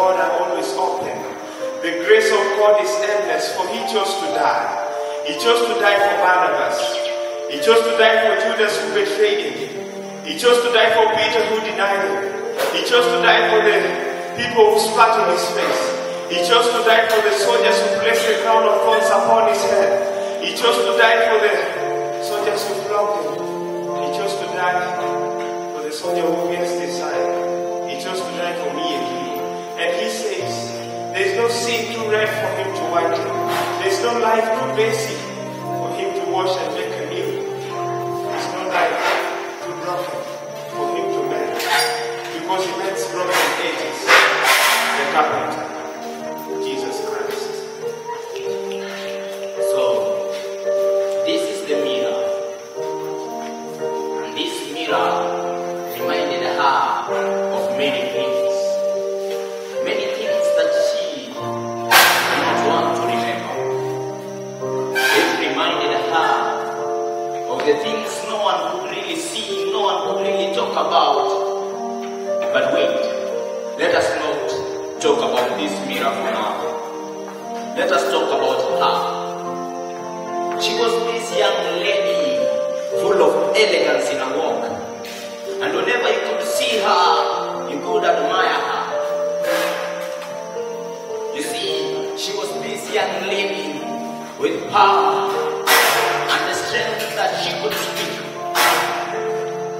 God are always open. The grace of God is endless, for he chose to die. He chose to die for Barabbas. He chose to die for Judas who betrayed him. He chose to die for Peter who denied him. He chose to die for the people who spat in his face. He chose to die for the soldiers who placed the crown of thorns upon his head. He chose to die for the soldiers who flogged him. He chose to die for the soldier who pierced his no sin too red for him to wipe it. There is no life too basic for him to wash and make anew. There is no life too broken for him to mend. Because he mends broken edges. The carpenter, Let us talk about her. She was this young lady full of elegance in her walk. And whenever you could see her, you could admire her. You see, she was this young lady with power and the strength that she could speak.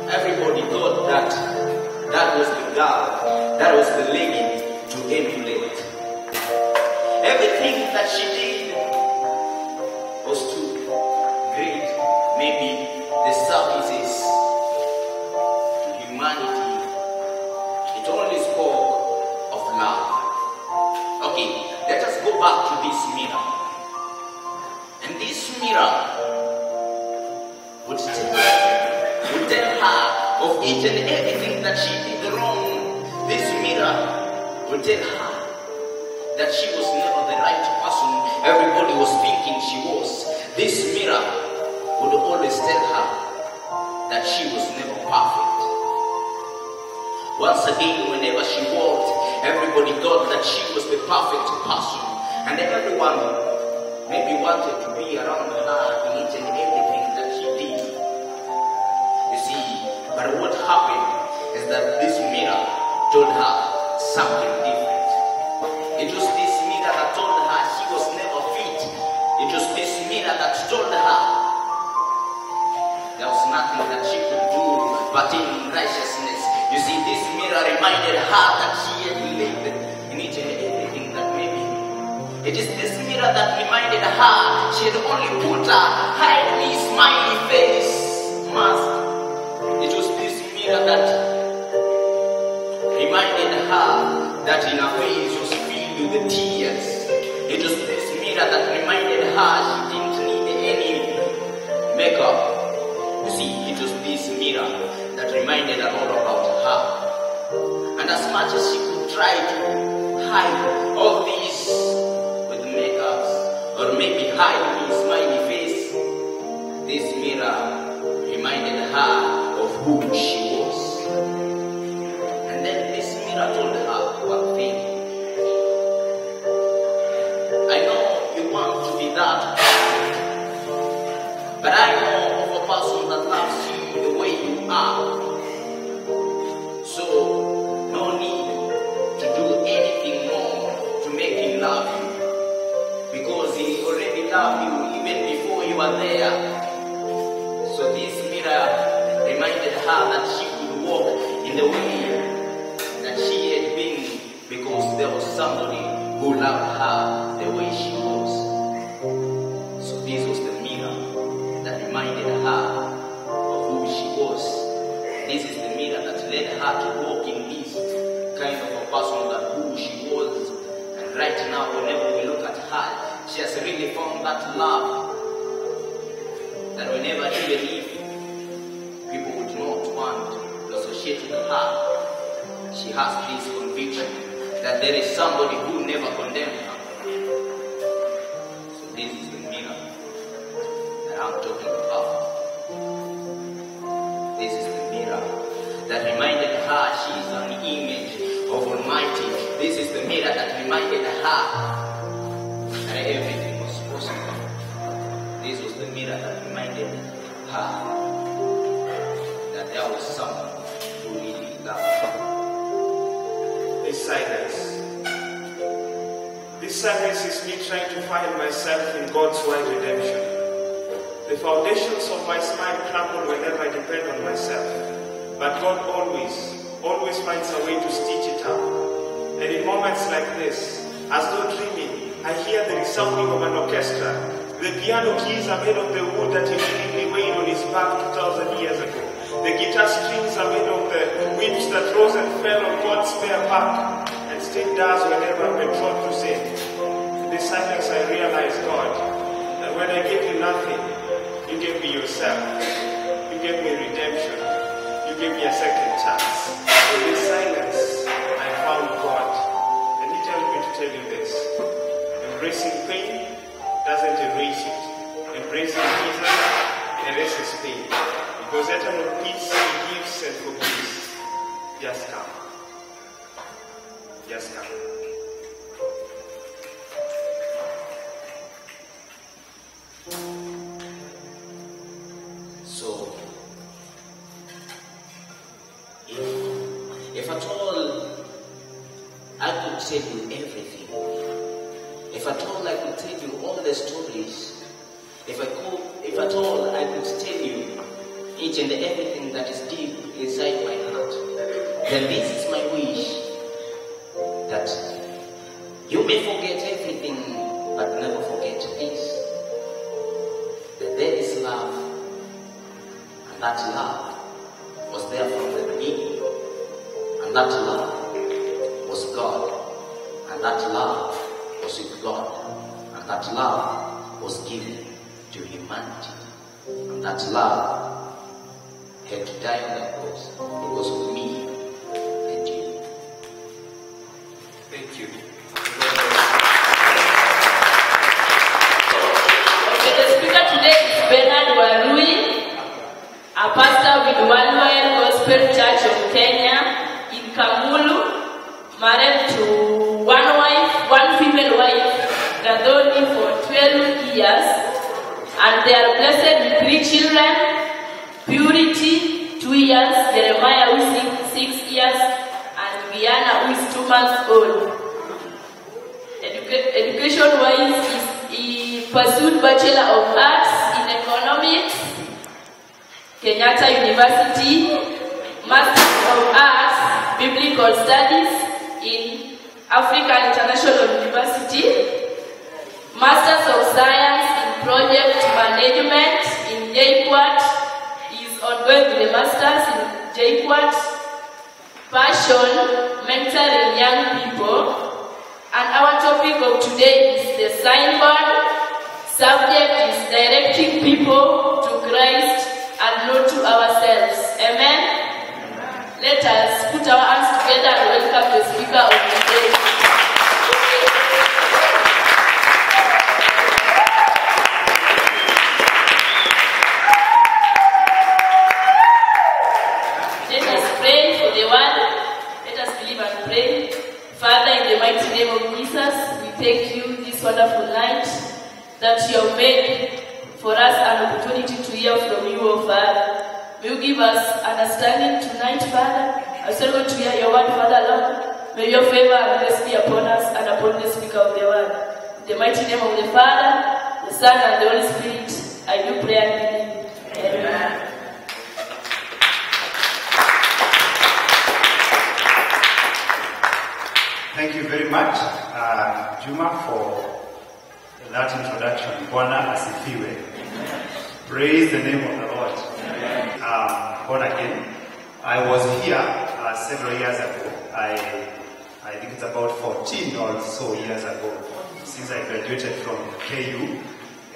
Everybody thought that that was the girl, that was the lady to emulate. Everything that she did was to great, maybe the services to humanity. It only spoke of love. Okay, let us go back to this mirror. And this mirror would tell, would tell her of each and everything that she did wrong. This mirror would tell her that she was never the right person everybody was thinking she was. This mirror would always tell her that she was never perfect. Once again, whenever she walked, everybody thought that she was the perfect person, and everyone maybe wanted to be around her in each and everything that she did. You see, but what happened is that this mirror told her something different. It was this mirror that told her she was never fit. It was this mirror that told her there was nothing that she could do but in righteousness. You see, this mirror reminded her that she had lived in each and everything that made me. It is this mirror that reminded her she had only put a highly smiley face mask. It was this mirror that reminded her that in her face was filled the tears. It was this mirror that reminded her she didn't need any makeup. You see, it was this mirror that reminded her all about her. And as much as she could try to hide all these with makeups, or maybe hide his smiley face, this mirror reminded her of who she her that she could walk in the way that she had been because there was somebody who loved her the way she was. So this was the mirror that reminded her of who she was. This is the mirror that led her to walk in this kind of a person that who she was. And right now, whenever we look at her, she has really found that love that whenever even her, she has this conviction that there is somebody who never condemned her. So this is the mirror that I'm talking about. This is the mirror that reminded her she is an image of Almighty. This is the mirror that reminded her that everything was possible. This was the mirror that reminded her that there was someone silence. This silence is me trying to find myself in God's wide redemption. The foundations of my smile crumble whenever I depend on myself. But God always, always finds a way to stitch it up. And in moments like this, as though dreaming, I hear the resounding of an orchestra. The piano keys are made of the wood that willingly weighed on his back 2,000 years ago. The guitar strings are made of the whips that rose and fell on God's bare back still does whenever I'm betrothed to sin. In this silence I realize, God, that when I gave you nothing, you gave me yourself. You gave me redemption. You gave me a second chance. In this silence, I found God. And He tells me to tell you this. Embracing pain doesn't erase it. Embracing Jesus erases pain. Because eternal peace He gives and forgives. Just come. Just come. So, if, if at all I could tell you everything, if at all I could tell you all the stories, if I could, if at all I could tell you each and everything that is deep inside my heart, then this may forget everything, but never forget peace. That there is love and that love was there from the beginning. And that love was God. And that love was with God. And that love was given to humanity. And that love had to die on the cross because of pastor with One Loyal Gospel Church of Kenya in Kamulu, married to one wife, one female wife, Gadoni for 12 years, and they are blessed with three children, Purity, two years, Jeremiah, who is six, years, and Viana, who is two months old. Educa- Education-wise, he pursued Bachelor of Arts in Economics, Kenyatta University, Master of Arts, Biblical Studies in African International University, Masters of Science in Project Management in JKUAT, is ongoing with the Masters in JKUAT, Passion, mentoring young people, and our topic of today is the signboard. Subject is directing people to Christ and not to ourselves. Amen? Let us put our hands together and welcome the speaker of the day. Let us pray for the word. Let us believe and pray. Father, in the mighty name of Jesus, we thank you this wonderful night that you have made for us an opportunity to hear from you, O Father. May you give us understanding tonight, Father, as we're going to hear your word, Father, Lord. May your favor and grace be upon us and upon the speaker of the word. In the mighty name of the Father, the Son, and the Holy Spirit, I do pray and believe. Amen. Thank you very much, uh, Juma, for that introduction. Bwana asifiwe. Praise the name of the Lord. Um, born again. I was here uh, several years ago. I, I think it's about 14 or so years ago since I graduated from KU.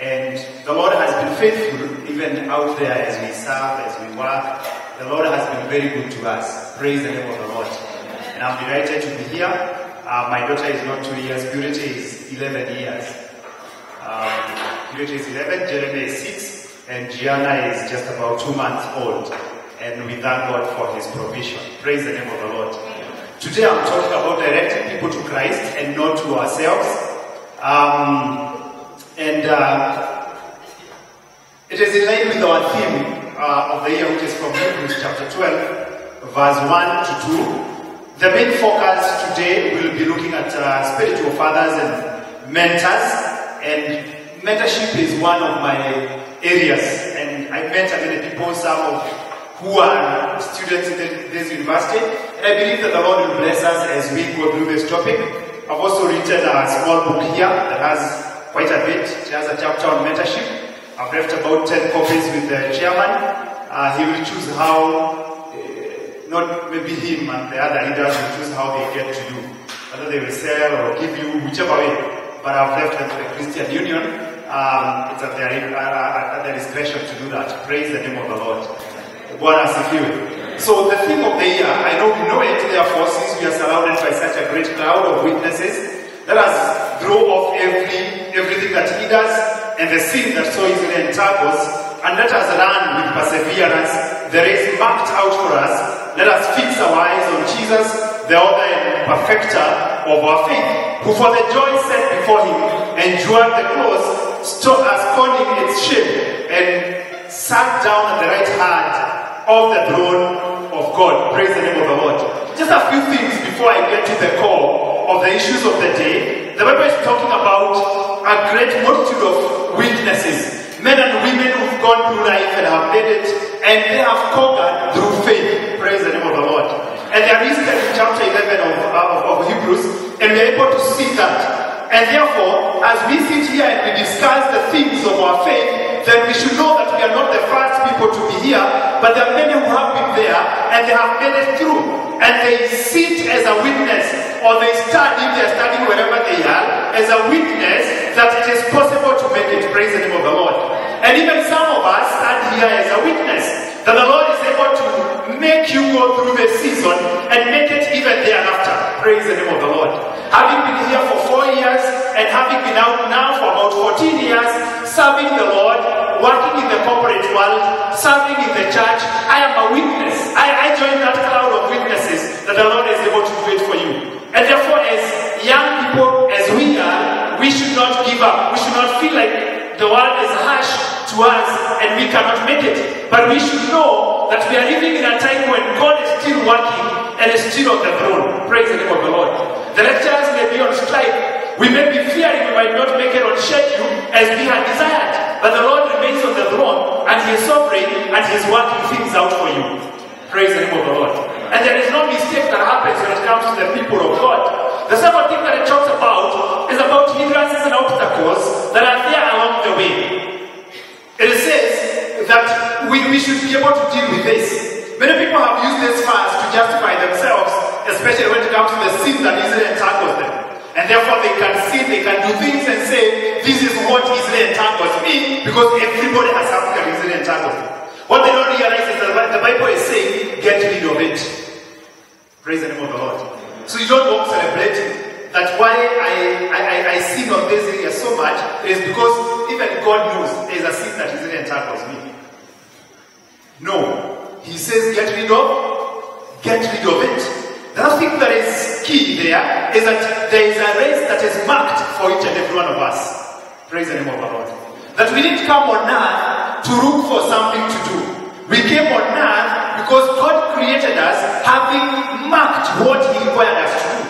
And the Lord has been faithful even out there as we serve, as we work. The Lord has been very good to us. Praise the name of the Lord. And I'm delighted to be here. Uh, my daughter is not two years, Purity is 11 years. Um, Purity is 11, Jeremy is 6, and Gianna is just about two months old. And we thank God for his provision. Praise the name of the Lord. Today I'm talking about directing people to Christ and not to ourselves. Um, and uh, it is in line with our theme uh, of the year, which is from Hebrews chapter 12, verse 1 to 2. The main focus today will be looking at uh, spiritual fathers and mentors, and mentorship is one of my areas. And I mentor many people, some of who are students in this university, and I believe that the Lord will bless us as we go through this topic. I've also written a small book here that has quite a bit. It has a chapter on mentorship. I've left about 10 copies with the chairman. Uh, he will choose how uh, not maybe him and the other leaders will choose how they get to you. Whether they will sell or give you, whichever way. But I've left them to the Christian Union. Um, it's at uh, uh, discretion to do that. Praise the name of the Lord. Bwana asifiwe. So the theme of the year, I know we know it, therefore, since we are surrounded by such a great cloud of witnesses, let us throw off every everything that hinders and the sin that so easily entangles, and let us run with perseverance the race marked out for us. Let us fix our eyes on Jesus, the author and perfecter of our faith, who for the joy set before him endured the cross, uh, scorning its shame, and sat down at the right hand of the throne of God. Praise the name of the Lord. Just a few things before I get to the core of the issues of the day. The Bible is talking about a great multitude of witnesses, men and women who've gone through life and have made it, and they have conquered through faith. Praise the name of the Lord. And they are listed in chapter 11 of, uh, of, of Hebrews, and we are able to see that. And therefore, as we sit here and we discuss the things of our faith, then we should know that we are not the first people to be here, but there are many who have been there and they have made it through. And they sit as a witness, or they if they are standing wherever they are, as a witness that it is possible to make it. Praise the name of the Lord. And even some of us stand here as a witness that the Lord is able to make you go through the season and make it even thereafter. Praise the name of the Lord. Having been here for four years and having been out now for about 14 years, serving the Lord, working in the corporate world, serving in the church, I am a witness. I, I join that cloud of witnesses that the Lord is able to do it for you. And therefore, as young people, as we are, we should not give up. We should not feel like the world is harsh to us and we cannot make it. But we should know that we are living in a time when God is still working and is still on the throne. Praise the name of the Lord. The lecturers may be on strike. We may be fearing we might not make it on schedule as we had desired. But the Lord remains on the throne and He is sovereign and He is working things out for you. Praise the name of the Lord. And there is no mistake that happens when it comes to the people of God. The second thing that it talks about is about hindrances and obstacles that are there along the way. It says that we, we should be able to deal with this. Many people have used this verse to justify themselves, especially when it comes to the sin that easily entangles them. And therefore they can sin, they can do things and say, this is what easily entangles me, because everybody has something that easily entangles them. What they don't realize is that the Bible is saying, get rid of it. Praise the name of the Lord. So you don't walk celebrating. That's why I, I, I, I sin on this area so much. is because even God knows there is a sin that easily entangles me. No. He says, get rid of, get rid of it. The other thing that is key there is that there is a race that is marked for each and every one of us. Praise the name of the Lord. That we didn't come on earth to look for something to do. We came on earth because God created us having marked what He required us to do.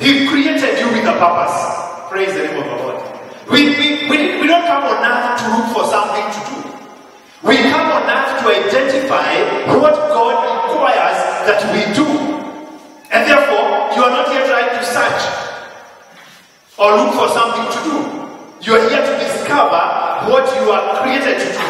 He created you with a purpose. Praise the name of the Lord. We, we, we, we don't come on earth to look for something to do. We come on earth to identify what God requires that we do. And therefore, you are not here trying to search or look for something to do. You are here to discover what you are created to do.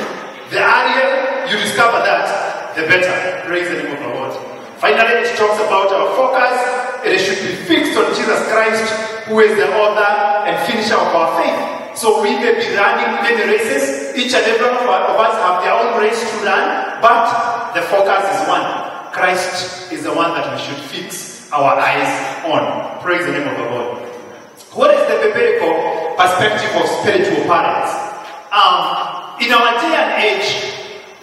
The earlier you discover that, the better. Praise the name of the Lord. Finally, it talks about our focus it should be fixed on Jesus Christ, who is the author and finisher of our faith. So we may be running many races, each and every one of us have their own race to run, but the focus is one. Christ is the one that we should fix our eyes on. Praise the name of the Lord. What is the biblical perspective of spiritual parents? Um, in our day and age,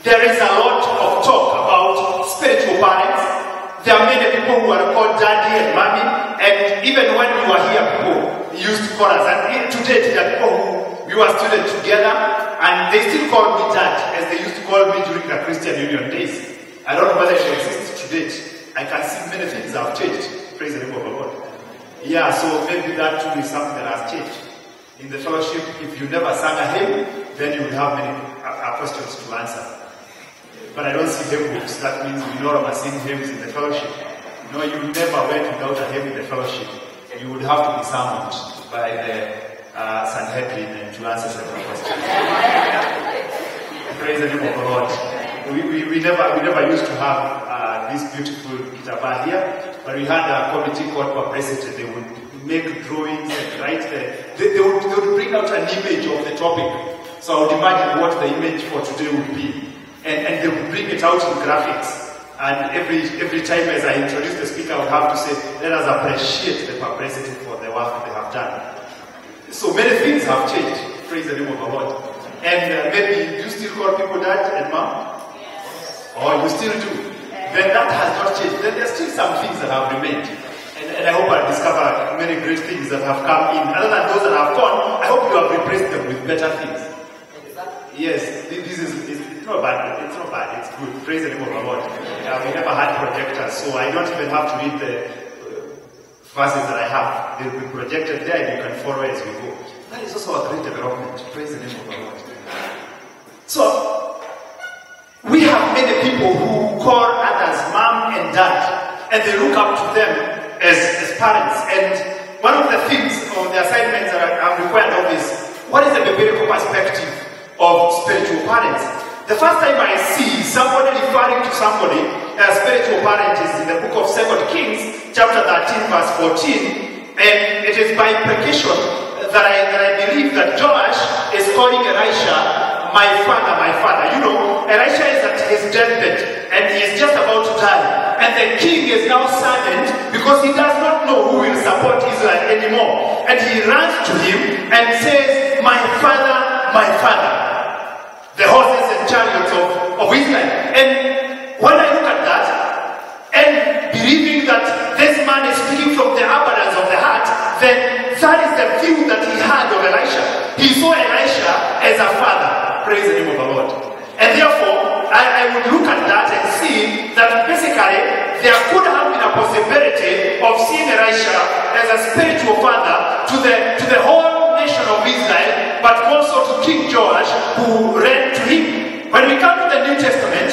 there is a lot of talk about spiritual parents. There are many people who are called daddy and mommy, and even when we were here, people used to call us. And in- to date, there are people who we were students together, and they still call me dad, as they used to call me during the Christian Union days. I don't know whether it exists to date. I can see many things have changed. Praise the name of Lord. Yeah, so maybe that too is something that has changed. In the fellowship, if you never sang a hymn, then you will have many questions to answer. But I don't see hymn books. That means we no longer sing hymns in the fellowship. No, you never went without a hymn in the fellowship. You would have to be summoned by the uh, Sanhedrin to answer several questions. Praise the name of the Lord. We, we, we never we never used to have uh, this beautiful guitar here, but we had a committee called Publicity. They would make drawings and write the, they, they, would, they would bring out an image of the topic. So I would imagine what the image for today would be. And, and they would bring it out in graphics. And every every time as I introduce the speaker, I would have to say, let us appreciate the publicity for the work they have done. So many things have changed. Praise the name of the Lord. And uh, maybe you still call people dad and mom? Or you still do? Then that has not changed. Then there's still some things that have remained. And, and I hope I discover many great things that have come in. Other than those that have gone, I hope you have replaced them with better things. Yes, this is not bad. It's not bad. It's good. Praise the name of the Lord. Uh, we never had projectors, so I don't even have to read the uh, verses that I have. They'll be projected there, and you can follow as we go. That is also a great development. Praise the name of the Lord. So we have many people who call others mom and dad, and they look up to them as, as parents. And one of the things or the assignments that I'm required of is what is the biblical perspective of spiritual parents? The first time I see somebody referring to somebody uh, as spiritual parent is in the book of Second Kings, chapter 13, verse 14, and it is by implication that I, that I believe that Joash is calling Elisha my father, my father. You know, Elisha is at his deathbed and he is just about to die. And the king is now saddened because he does not know who will support Israel anymore. And he runs to him and says, My father, my father. The horses chariots of, of Israel. And when I look at that, and believing that this man is speaking from the abundance of the heart, then that is the view that he had of Elisha. He saw Elisha as a father. Praise the name of the Lord. And therefore, I, I would look at that and see that basically there could have been a possibility of seeing Elisha as a spiritual father to the to the whole nation of Israel, but also to King Joash, who him. When we come to the New Testament,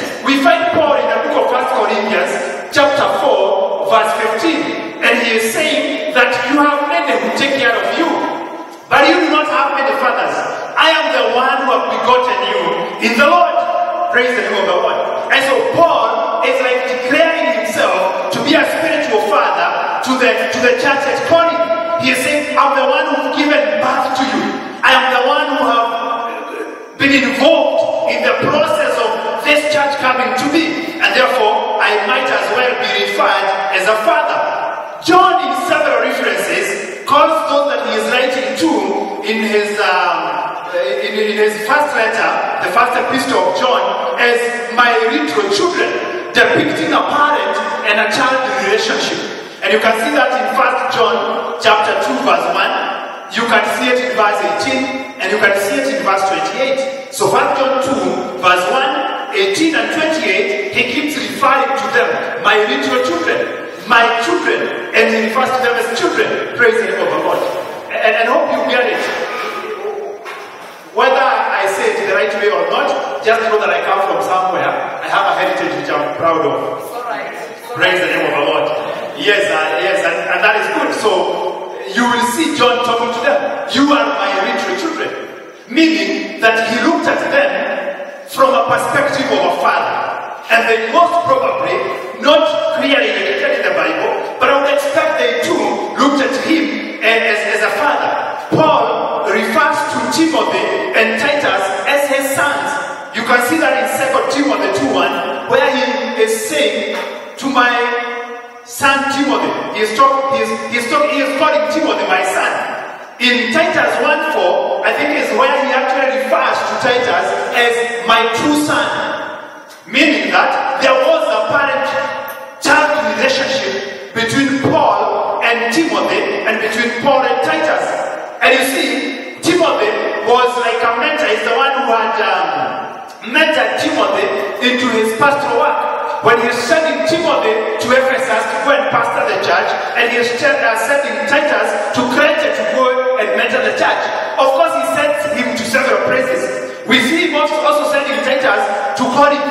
Timothy into his pastoral work. When he was sending Timothy to Ephesus to go and pastor the church, and he send- uh, sending Titus to Crete to go and mentor the church. Of course, he sent him to several places. We see him also, sending Titus to Corinth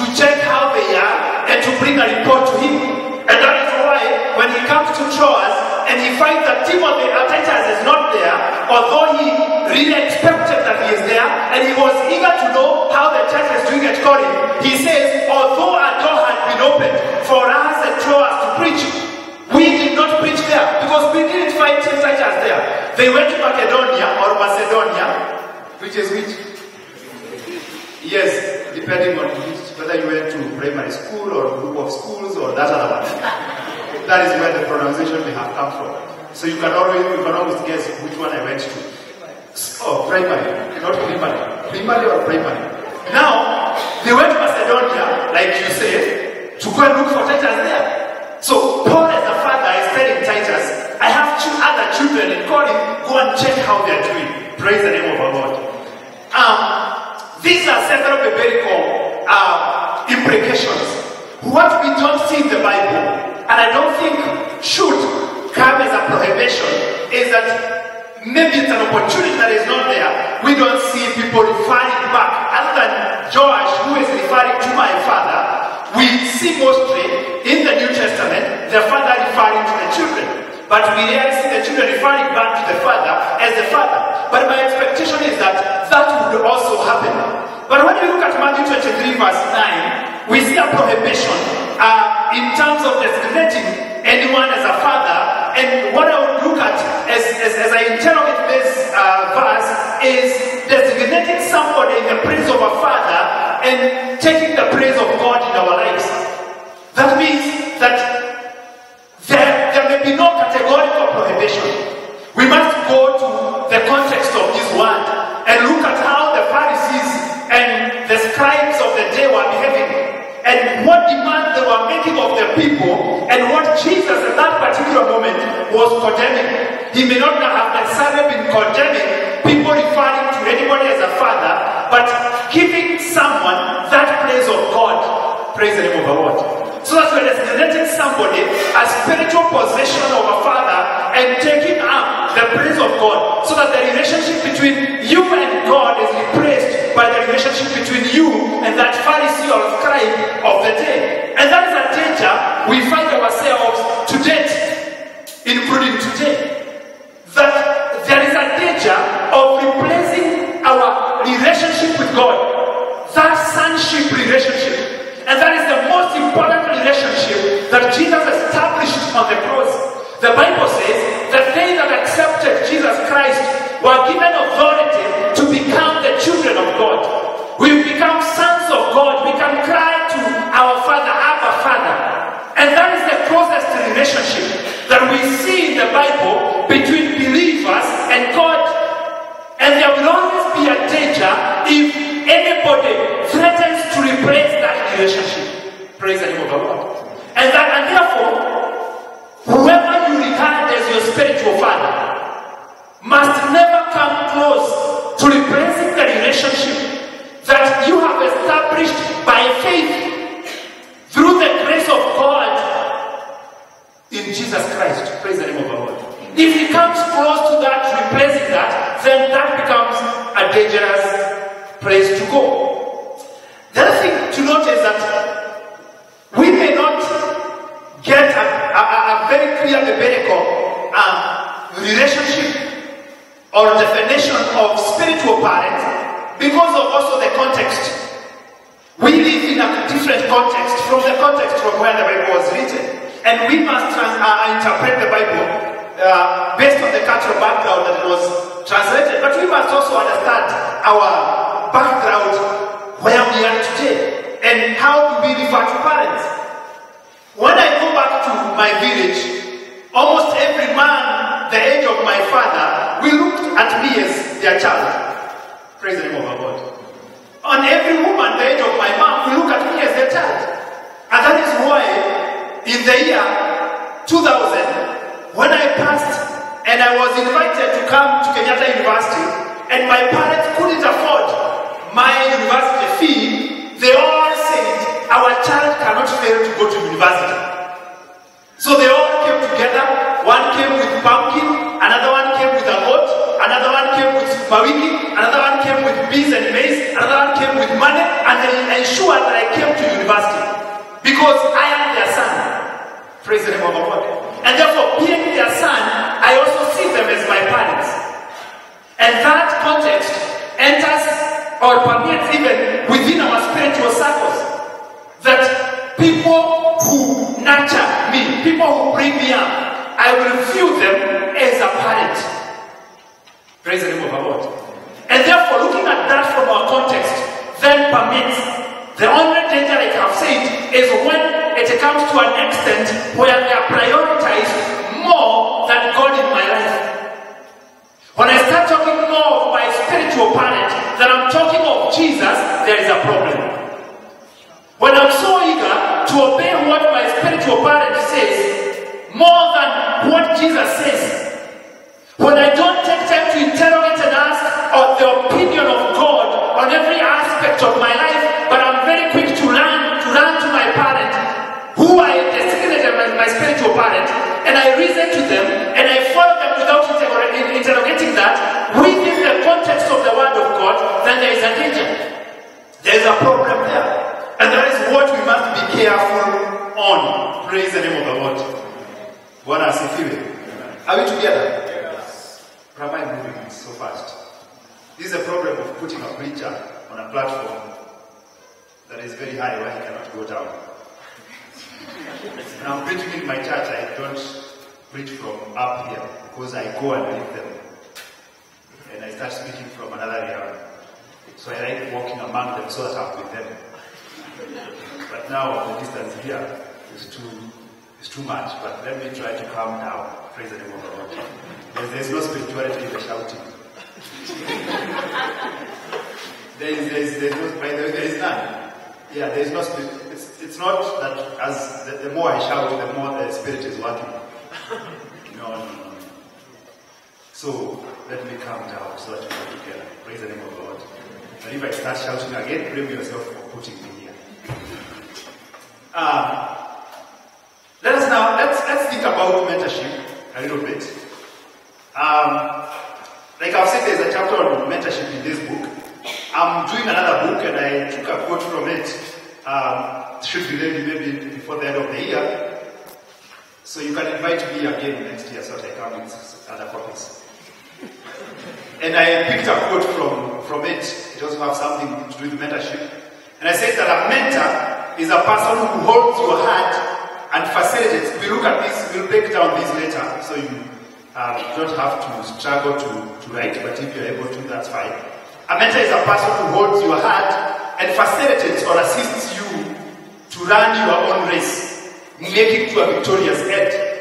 to check how they are and to bring a report to him. And that is why when he comes to Troas and he finds that Timothy uh, Titus is not there, although he really expected that he is there and he was eager to know how the church is doing at Corinth, he says, although a door had been opened for us at Troas to preach, we did not preach there because we didn't find Titus there. They went to Macedonia or Macedonia, which is which? Yes, depending on which, whether you went to primary school or group of schools or that other one. That is where the pronunciation may have come from. So you can always you can always guess which one I went to. Oh, primary, not primary. Primary or primary. Now, they went to Macedonia, like you said, to go and look for Titus there. So Paul as a father is telling Titus, I have two other children in Corinth, go and check how they're doing. Praise the name of our Lord. Um, these are several biblical uh, implications. What we don't see in the Bible, and I don't think should come as a prohibition, is that maybe it's an opportunity that is not there. We don't see people referring back, other than Joash, who is referring to my father. We see mostly in the New Testament the father referring to the children. But we rarely see the children referring back to the father as the father. But my expectation is that that would also happen. But when we look at Matthew 23, verse 9, we see a prohibition uh, in terms of designating anyone as a father. And what I would look at as, as, as I interrogate this uh, verse is designating somebody in the place of a father and taking the praise of God in our lives. That means that there, there may be no categorical prohibition. We must go to the context of this word and look at how the Pharisees and the scribes of the day were behaving and what demand were making of the people and what Jesus at that particular moment was condemning. He may not have necessarily been condemning people referring to anybody as a father, but giving someone that praise of God. Praise the name of the Lord. So that we're designating somebody a spiritual possession of a father and taking up the praise of God. So that the relationship between you and God is replaced by the relationship between you and that Pharisee or scribe of the day. And that is a danger we find ourselves to date, including today. That there is a danger of replacing our relationship with God, that sonship relationship. And that is the most important relationship that Jesus established on the cross. The Bible says that they that accepted Jesus Christ were given authority to become the children of God. We become sons of God. We can cry to our Father, Abba Father. And that is the closest relationship that we see in the Bible between believers and God. And there will always be a danger if anybody threatens to replace that relationship. Praise the name of the Lord. And that and therefore, whoever you regard as your spiritual father must never come close to replacing the relationship that you have established by faith through the grace of God in Jesus Christ. Praise the name of the Lord. If he comes close to that, replacing that, then that becomes a dangerous place to go. The other thing to note is that we may not get a, a, a very clear biblical um, relationship or definition of spiritual parent because of also the context. We live in a different context from the context from where the Bible was written. And we must trans- uh, interpret the Bible uh, based on the cultural background that it was translated. But we must also understand our background, where we are today, and how do we refer to. When I go back to my village, almost every man the age of my father will look at me as their child. Praise the name of our God. On every woman the age of my mom will look at me as their child. And that is why in the year 2000, when I passed and I was invited to come to Kenyatta University, and my parents couldn't afford my university fee, they all said, Our child cannot fail to go to university. So they all came together. One came with pumpkin, another one came with a goat, another one came with mawiki, another one came with beans and maize, another one came with money, and they ensured that I came to university because I am their son. Praise the name of God. And therefore, being their son, I also see them as my parents. And that context enters or permeates even within our spiritual circles. That people who nurture me, people who bring me up, I will view them as a parent. Praise the name of our Lord. And therefore, looking at that from our context, then permits the only danger, I've said, is when it comes to an extent where they are prioritized more than God in my life. When I start talking more of my spiritual parent than I'm talking of Jesus, there is a problem. When I'm so to obey what my spiritual parent says more than what Jesus says, when I don't take time to interrogate and ask of the opinion of God on every aspect of my life, but I'm very quick to run to to my parent, who I designated as my spiritual parent, and I reason to them and I follow them without interro- interrogating that within the context of the Word of God, then there is a danger. There is a problem there. And that is what we must be careful on. Praise the name of the Lord. Bwana asifiwe. Are we together? Am I moving so fast? This is a problem of putting a preacher on a platform that is very high where he cannot go down. When I'm preaching in my church, I don't preach from up here because I go and leave them. And I start speaking from another realm. So I like walking among them so that I'm with them. But now the distance here is too is too much. But let me try to calm down. Praise the name of the Lord. There's, no spirituality in the shouting. there is there is there is no there is none. Yeah, there is no spirit. It's, it's not that as the, the more I shout, the more the spirit is working. No, no, no. So let me calm down so that we go together. Praise the name of the Lord. And if I start shouting again, blame yourself for putting me Um, let us now let's let's think about mentorship a little bit. Um, like I've said, there's a chapter on mentorship in this book. I'm doing another book, and I took a quote from it. Um, should be ready maybe before the end of the year. So you can invite me again next year so that I come with other copies. And I picked a quote from, from it. It also has something to do with mentorship. And I said that a mentor is a person who holds your hand and facilitates. We look at this, we'll break down this later, so you uh, don't have to struggle to, to write, but if you're able to, that's fine. A mentor is a person who holds your hand and facilitates or assists you to run your own race, making to a victorious end.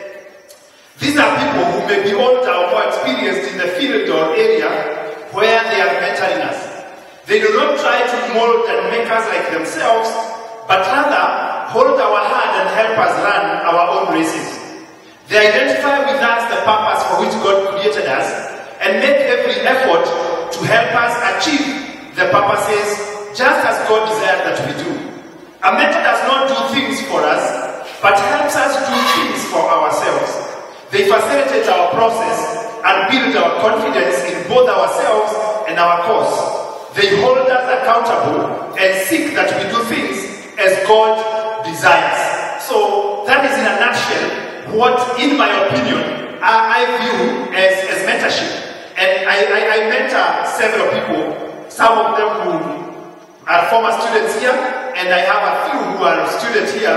These are people who may be older or more experienced in the field or area where they are mentoring us. They do not try to mold and make us like themselves, but rather hold our hand and help us run our own races. They identify with us the purpose for which God created us and make every effort to help us achieve the purposes just as God desired that we do. A mentor does not do things for us, but helps us do things for ourselves. They facilitate our process and build our confidence in both ourselves and our cause. They hold us accountable and seek that we do things as God desires. So that is in a nutshell what, in my opinion, I, view as, as mentorship. And I, I, I mentor several people, some of them who are former students here, and I have a few who are students here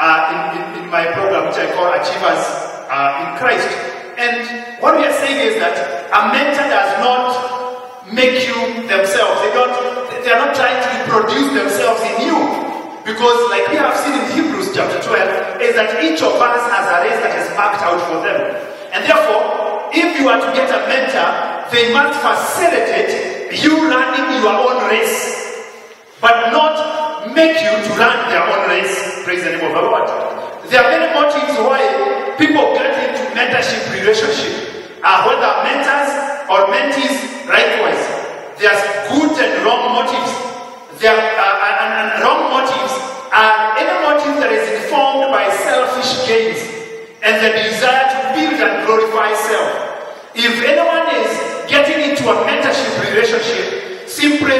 uh, in, in, in my program, which I call Achievers uh, in Christ. And what we are saying is that a mentor does not make you themselves. They don't. They are not trying to reproduce themselves in you. Because, like we have seen in Hebrews chapter 12, is that each of us has a race that is marked out for them. And therefore, if you are to get a mentor, they must facilitate you running your own race, but not make you to run their own race. Praise the name of the Lord. There are many motives why people get into mentorship relationship. Uh, whether mentors or mentees, likewise. There's good and wrong motives. There are, and, and wrong motives are any motive that is informed by selfish gains and the desire to build and glorify self. If anyone is getting into a mentorship relationship simply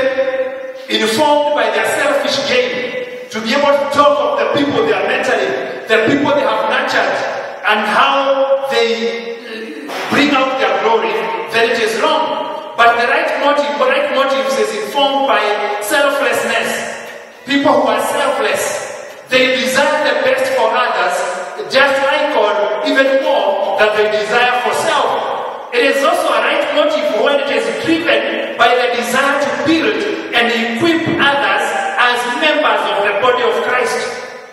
informed by their selfish gain, to be able to talk of the people they are mentoring, the people they have nurtured, and how they bring out their glory, then it is wrong. But the right motive, right motives is informed by selflessness. People who are selfless, they desire the best for others, just like or even more than they desire for self. It is also a right motive when it is driven by the desire to build and equip others as members of the body of Christ.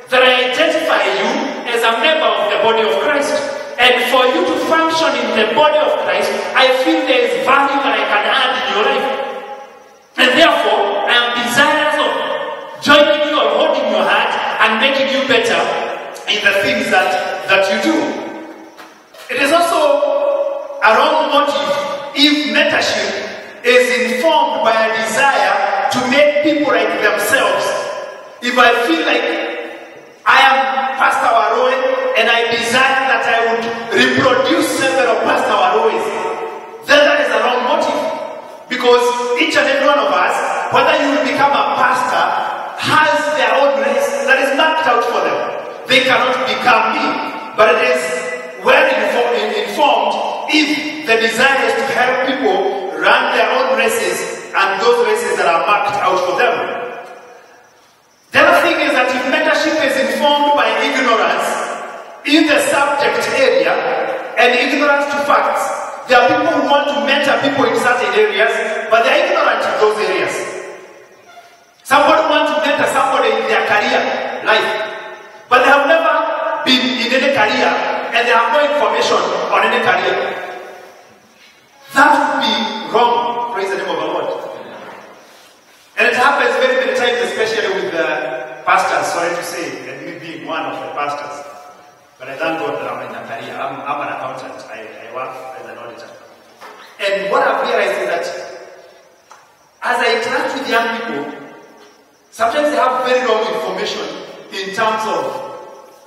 That I identify you as a member of the body of Christ. And for you to function in the body of Christ, I feel there is value that I can add in your life. And therefore, I am desirous of joining you or holding your hand and making you better in the things that, that you do. It is also a wrong motive if mentorship is informed by a desire to make people like themselves. If I feel like I am Pastor and I desire that I would reproduce several Pastor Waruis, then that is a wrong motive. Because each and every one of us, whether you will become a pastor, has their own race that is marked out for them. They cannot become me, but it is well informed if the desire is to help people run their own races and those races that are marked out for them. The other thing is that if mentorship is informed by ignorance in the subject area and ignorance to facts, there are people who want to mentor people in certain areas, but they are ignorant in those areas. Somebody wants to mentor somebody in their career life, but they have never been in any career and they have no information on any career. That would be wrong. Praise the name of the Lord. And it happens very many times, especially with the pastors, sorry to say, and me being one of the pastors. But I God that in career. I'm, I'm an accountant. I, I work as an auditor. And what I've realized is that as I interact with young people, sometimes they have very wrong information in terms of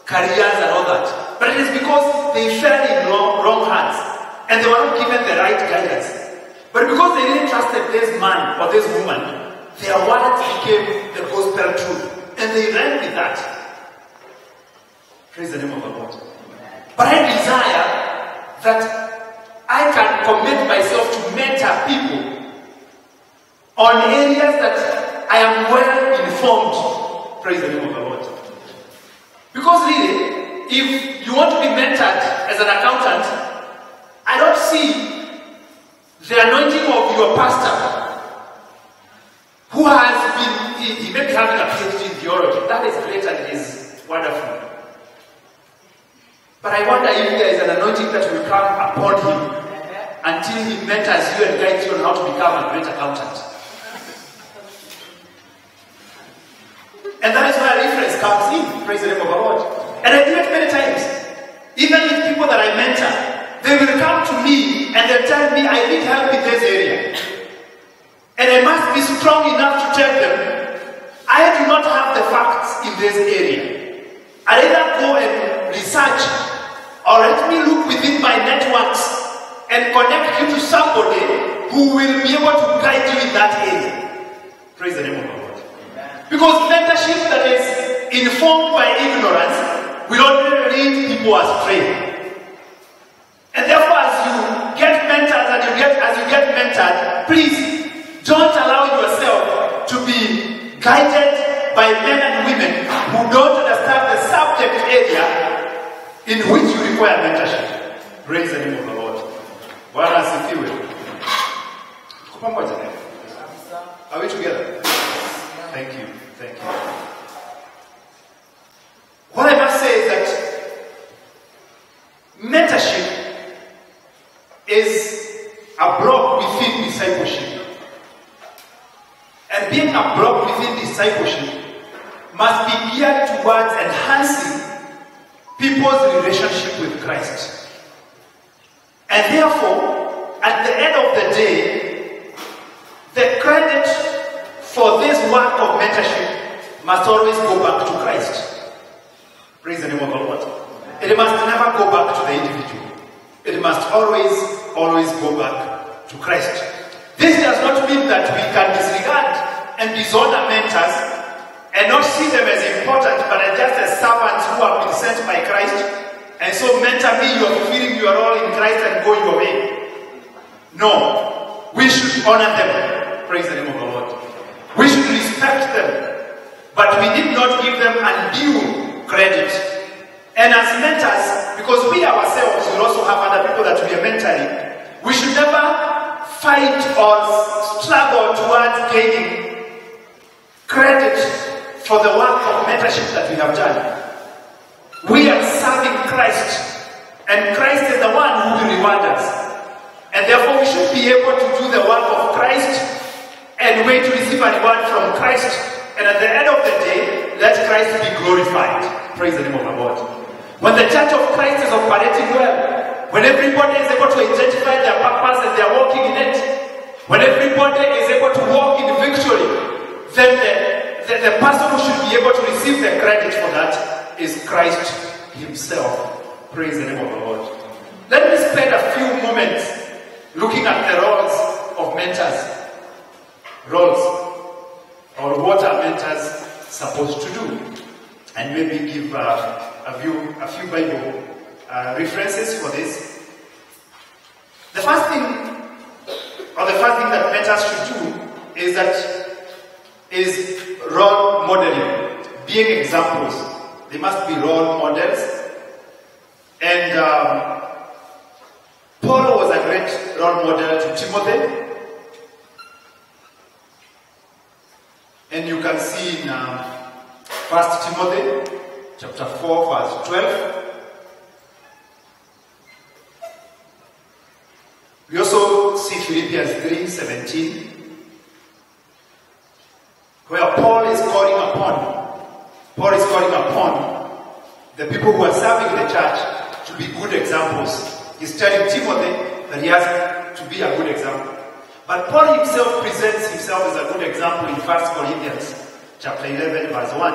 careers and all that. But it is because they fell in wrong, wrong hands and they were not given the right guidance. But because they didn't trust this man or this woman, their words became the gospel truth. And they ran with that. Praise the name of the Lord. But I desire that I can commit myself to mentor people on areas that I am well informed. Praise the name of the Lord. Because really, if you want to be mentored as an accountant, I don't see the anointing of your pastor who has been, he, may be having a PhD in theology. That is great and is wonderful. But I wonder if there is an anointing that will come upon him until he mentors you and guides you on how to become a great accountant. Fight or struggle towards gaining credit for the work of mentorship that we have done. We are serving Christ, and Christ is the one who will reward us. And therefore, we should be able to do the work of Christ and wait to receive a reward from Christ. And at the end of the day, let Christ be glorified. Praise the name of the Lord. When the church of Christ is operating well, when everybody is able to identify their purpose and they are walking in it, when everybody is able to walk in victory, then the, the, the person who should be able to receive the credit for that is Christ Himself. Praise the name of the Lord. Let me spend a few moments looking at the roles of mentors. Roles. Or what are mentors supposed to do? And maybe give uh, a, few, a few Bible uh, references for this. The first thing, or the first thing that mentors should do is that is role modeling, being examples. They must be role models. And um, Paul was a great role model to Timothy. And you can see in um, 1 Timothy chapter 4, verse 12. We also see Philippians 3 17, where Paul is calling upon, Paul is calling upon the people who are serving the church to be good examples. He's telling Timothy that he has to be a good example. But Paul himself presents himself as a good example in 1 Corinthians chapter 11 verse 1.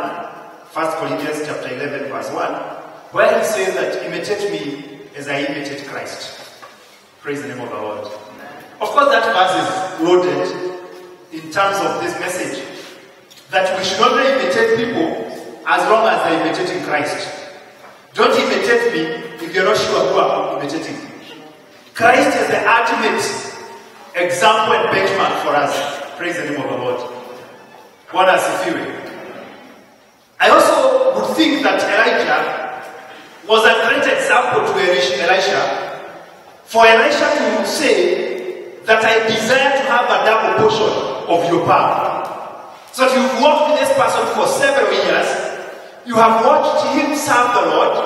1 Corinthians chapter 11 verse 1, where he says that imitate me as I imitate Christ. Praise the name of the Lord. Of course, that verse is loaded in terms of this message that we should only imitate people as long as they're imitating Christ. Don't imitate me if you're not sure who I'm imitating. Christ is the ultimate example and benchmark for us. Praise the name of the Lord. Bwana asifiwe. I also would think that Elijah was a great example to Elisha. For Elisha to say that I desire to have a double portion of your power. So that you've worked with this person for several years, you have watched him serve the Lord,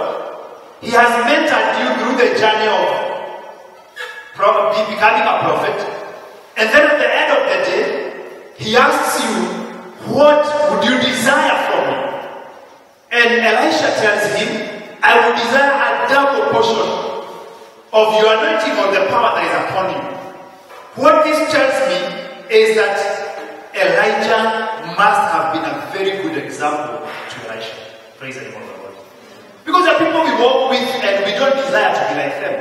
he has mentored you through the journey of becoming a prophet, and then at the end of the day, he asks you, What would you desire from me? And Elisha tells him, I would desire a double portion of your anointing or the power that is upon you. What this tells me is that Elijah must have been a very good example to Elisha. Praise the name of the Lord. Because the people we walk with and we don't desire to be like them.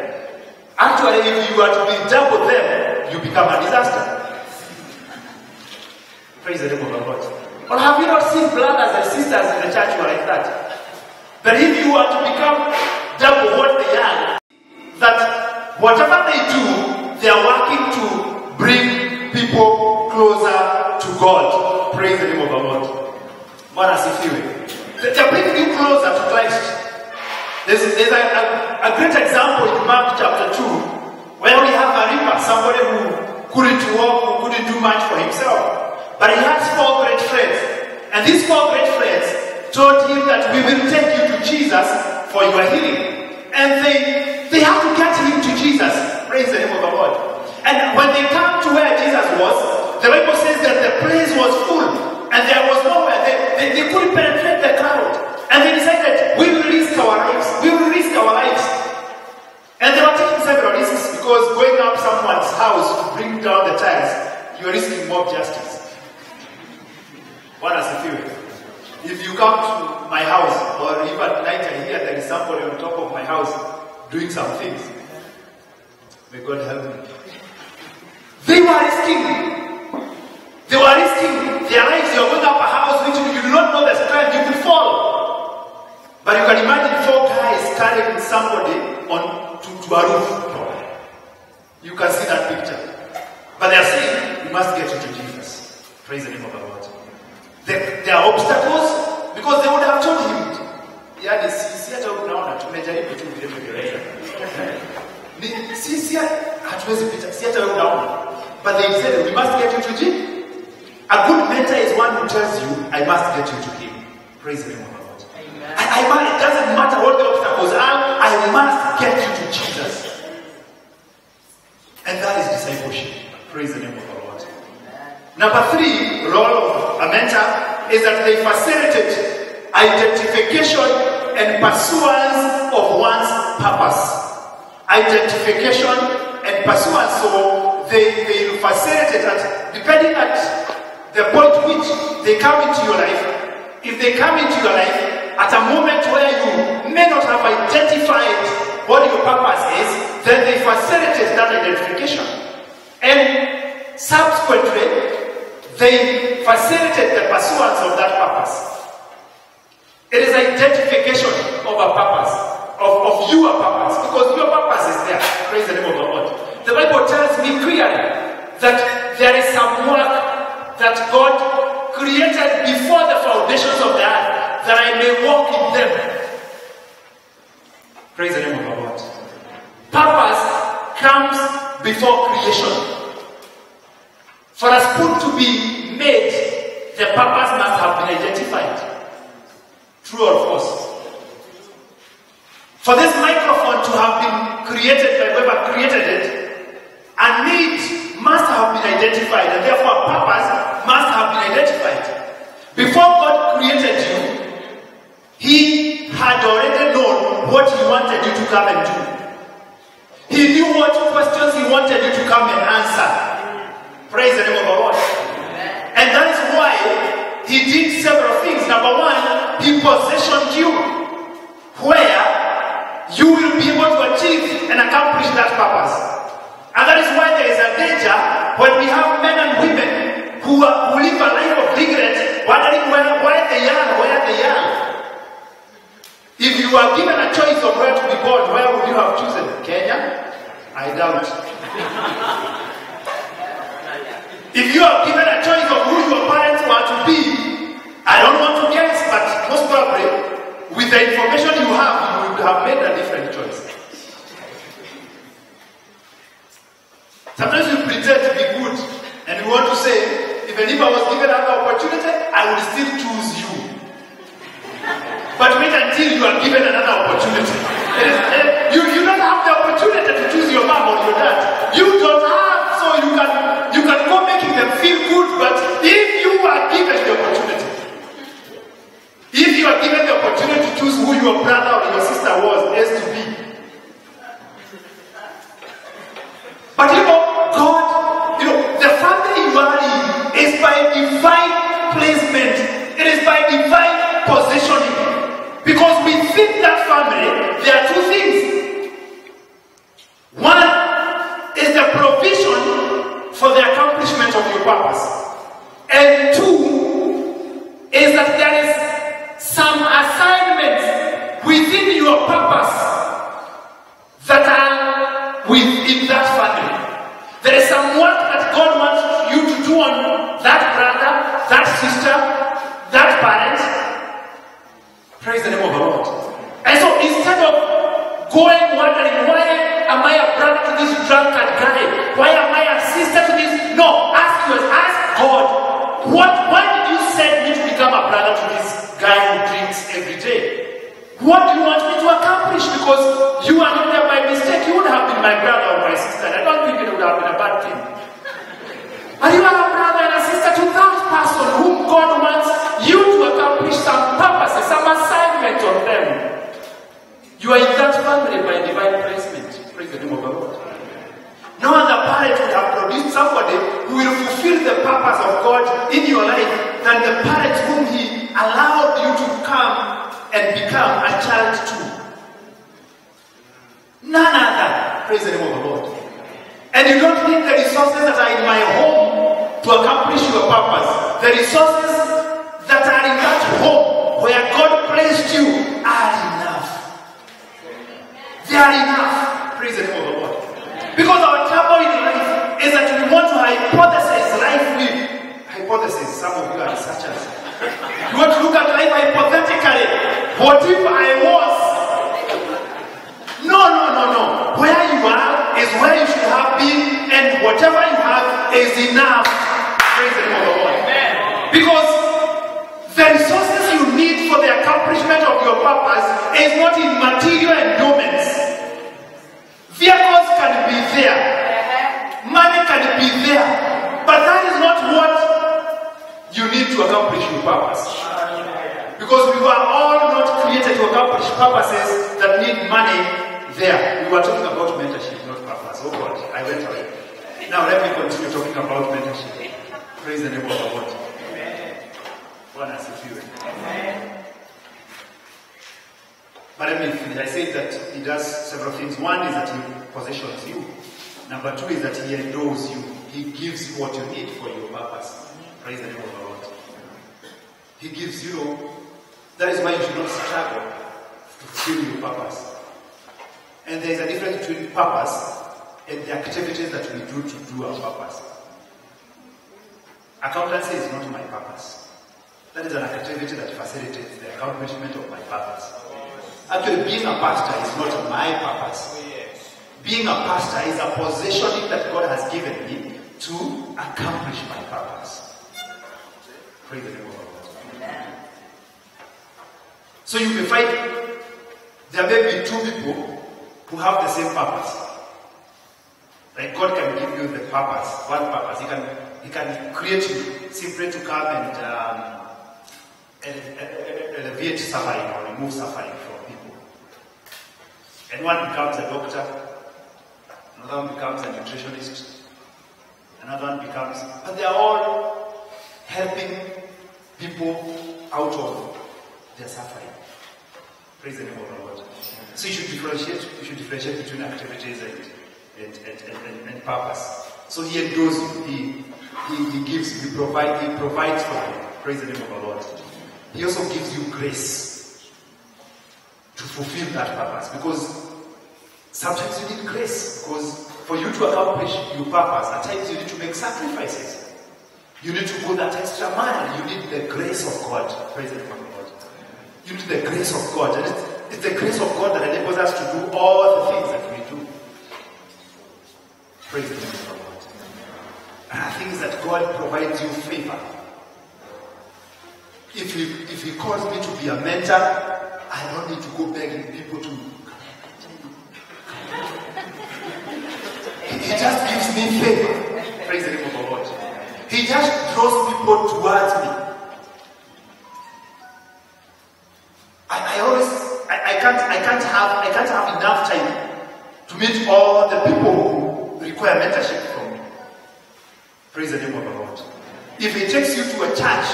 Actually, if you are to be double them, you become a disaster. Praise the name of the Lord. Or have you not seen brothers and sisters in the church who are like that? That if you are to become double what they are, that whatever they do, they are working to bring people closer to God. Praise the name of the Lord. Bwana asifiwe. They are bringing you closer to Christ. There's, there's a, a, a great example in Mark chapter 2 where we have a reaper, somebody who couldn't walk, who couldn't do much for himself. But he has four great friends. And these four great friends told him that we will take you to Jesus for your healing. And they, they have to get him to Jesus. Praise the name of the Lord. And when they come to where Jesus was, the Bible says that the place was full and there was nowhere. They, they, they couldn't penetrate the crowd. And they decided, we will risk our lives. We will risk our lives. And they were taking several risks because going up someone's house to bring down the tiles, you're risking mob justice. What does it feel? If you come to my house, or if at night I hear there is somebody on top of my house doing some things, may God help me. They were risking. You to come and answer. Praise the name of the Lord. And that is why He did several things. Number one, He positioned you where you will be able to achieve and accomplish that purpose. And that is why there is a danger when we have men and women who, are, who live a life of regret, wondering where, why they are, where they are. If you are given a choice of where to be born, where would you have chosen? Kenya? I doubt. if you are given a choice of who your parents were to be, I don't want to guess, but most probably, with the information you have, you would have made a different choice. Sometimes we pretend to be good and we want to say, even if I was given another opportunity, I would still choose you. But wait until you are given another opportunity. You, you don't have the opportunity to choose your mom or your dad. You don't have, so you can you can go making them feel good, but if you are given the opportunity, if you are given the opportunity to choose who your brother or your sister was, is to be. But you know, God, you know, the family you are in is by divine placement. It is by divine positioning. Because within that family, there are two things. One is the provision for the accomplishment of your purpose. And two is that there is some assignments within your purpose that are within that family. There is some work that God wants you to do on that brother, that sister, that parent. Praise the name of the Lord. And so instead of going wondering, why am I a brother to this drunkard guy? Why am I a sister to this? No, ask yours, ask God, what, why did you send me to become a brother to this guy who drinks every day? What do you want me to accomplish? Because you are not there by mistake. You would have been my brother No other parent would have produced somebody who will fulfill the purpose of God in your life than the parent whom He allowed you to come and become a child to. None other. Praise the name of the Lord. And you don't need the resources that are in my home to accomplish your purpose. The resources that are in that home where God placed you are enough. They are enough. Praise the name of the Lord. Because our trouble in life is that we want to hypothesize life with hypothesis. Some of you are researchers. You want to look at life hypothetically. What if I was? No, no, no, no. Where you are is where you should have been, and whatever you have is enough. Praise the Lord. Because the resources you need for the accomplishment of your purpose is not in material endowments. Vehicles can be there, money can be there, but that is not what you need to accomplish your purpose. Because we were all not created to accomplish purposes that need money there. We were talking about mentorship, not purpose. Oh God, I went away. Now let me continue talking about mentorship. Praise the name of the Lord. Bwana asifiwe. But let me finish. I said that he does several things. One is that he positions you. Number two is that he endows you. He gives you what you need for your purpose. Praise the name of the Lord. He gives you. That is why you should not struggle to fulfill your purpose. And there is a difference between purpose and the activities that we do to do our purpose. Accountancy is not my purpose. That is an activity that facilitates the accomplishment of my purpose. Actually, being a pastor is not my purpose. Being a pastor is a positioning that God has given me to accomplish my purpose. Praise the name of Lord. So you may find there may be two people who have the same purpose. Like God can give you the purpose, one purpose. He can He can create you simply to come and um, ele- ele- alleviate suffering or remove suffering. And one becomes a doctor, another one becomes a nutritionist, another one becomes, but they are all helping people out of their suffering. Praise the name of the Lord. So you should differentiate, you should differentiate between activities and, and, and, and, and, purpose. So he endows you, he, he, he gives, he, provide, he provides for you. Praise the name of the Lord. He also gives you grace to fulfill that purpose because sometimes you need grace because for you to accomplish your purpose, at times you need to make sacrifices. You need to go that extra mile. You need the grace of God. Praise the Lord. You need the grace of God. And it's, it's the grace of God that enables us to do all the things that we do. Praise the name of the Lord. And I think that God provides you favor. If he, if he calls me to be a mentor, I don't need to go begging people to. He just gives me favor. Praise the name of the Lord. He just draws people towards me. I, I always I, I can't I can't have I can't have enough time to meet all the people who require mentorship from me. Praise the name of the Lord. If he takes you to a church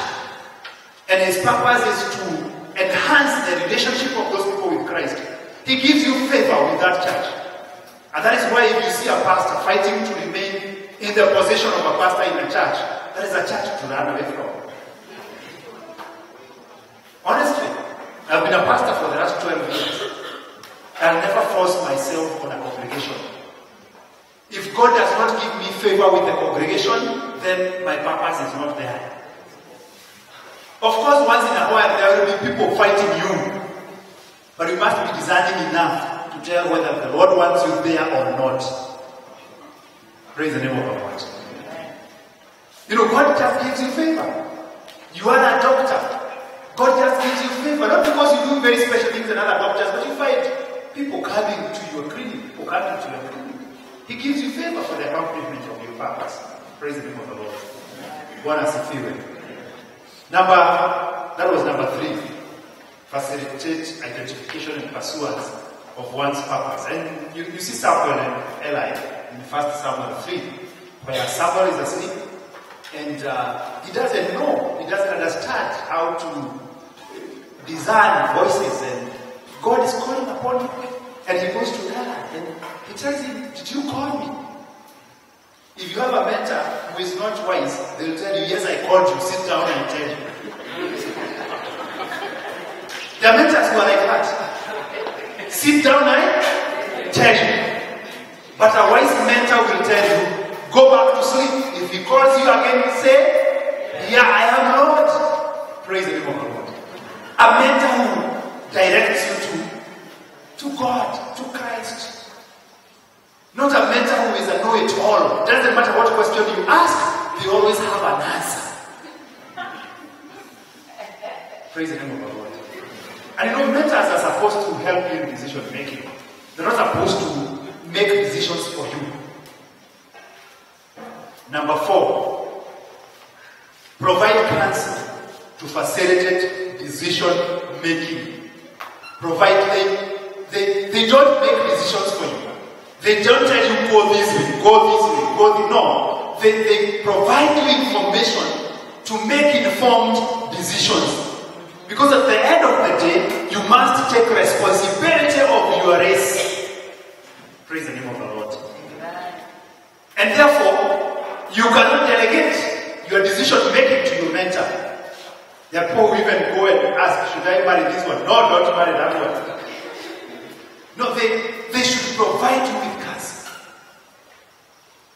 and his purpose is to enhance the relationship of those people with Christ, he gives you favor with that church. And that is why if you see a pastor fighting to remain in the position of a pastor in a church, that is a church to run away from. Honestly, I've been a pastor for the last 12 years. I'll never force myself on a congregation. If God does not give me favor with the congregation, then my purpose is not there. Of course, once in a while there will be people fighting you, but you must be discerning enough tell whether the Lord wants you there or not. Praise the name of the Lord. You know, God just gives you favor. You are a doctor. God just gives you favor. Not because you do very special things than other doctors, but you find people coming to your clinic, people coming to your clinic. He gives you favor for the accomplishment of your purpose. Praise the name of the Lord. Bwana asifiwe. Number, that was number three. Facilitate identification and pursuance of one's purpose. And you, you see Samuel and Eli in 1 Samuel 3, where Samuel is asleep and uh, he doesn't know, he doesn't understand how to discern voices and God is calling upon him and he goes to Eli and he tells him, did you call me? If you have a mentor who is not wise, they'll tell you, yes, I called you, sit down and tell you. There are mentors who are like that. Sit down and tell you. But a wise mentor will tell you, go back to sleep. If he calls you again, say, yeah, I am Lord. Praise the name of the Lord. A mentor who directs you to, to God, to Christ. Not a mentor who is a know-it-all. Doesn't matter what question you ask, they always have an answer. Praise the name of the Lord. And you know, mentors are supposed to help you in decision making. They're not supposed to make decisions for you. Number four, provide counsel to facilitate decision making. Provide they, they, they don't make decisions for you. They don't tell you go this way, go this way, go this No. They, they provide you information to make informed decisions. Because at the end of the day, you must take responsibility of your race. Praise the name of the Lord. And therefore, you cannot delegate your decision making to your mentor. There are people who even go and ask, should I marry this one? No, don't marry that one. No, they, they should provide you with counsel.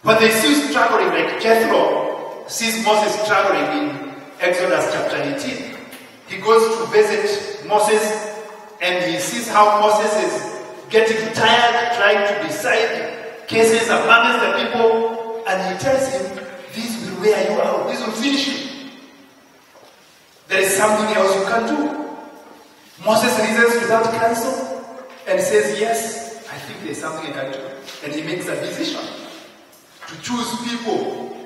But they see you struggling like Jethro sees Moses struggling in Exodus chapter 18. He goes to visit Moses and he sees how Moses is getting tired trying to decide cases amongst the people and he tells him, this will wear you out, this will finish you. There is something else you can do. Moses reasons without counsel and says, yes, I think there's something I can do. And he makes a decision to choose people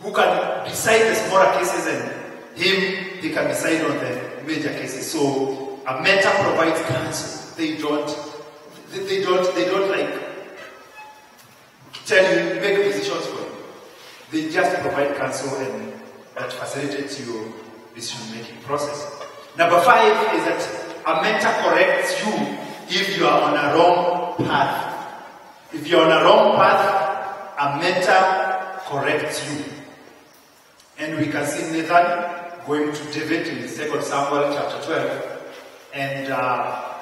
who can decide the smaller cases and him, they can decide on the major cases. So a mentor provides counsel. They don't, they, they don't, they don't like tell you, make decisions for you. They just provide counsel and that facilitates your decision making process. Number five is that a mentor corrects you if you are on a wrong path. If you're on a wrong path, a mentor corrects you. And we can see Nathan going to David in 2 Samuel chapter 12. And uh,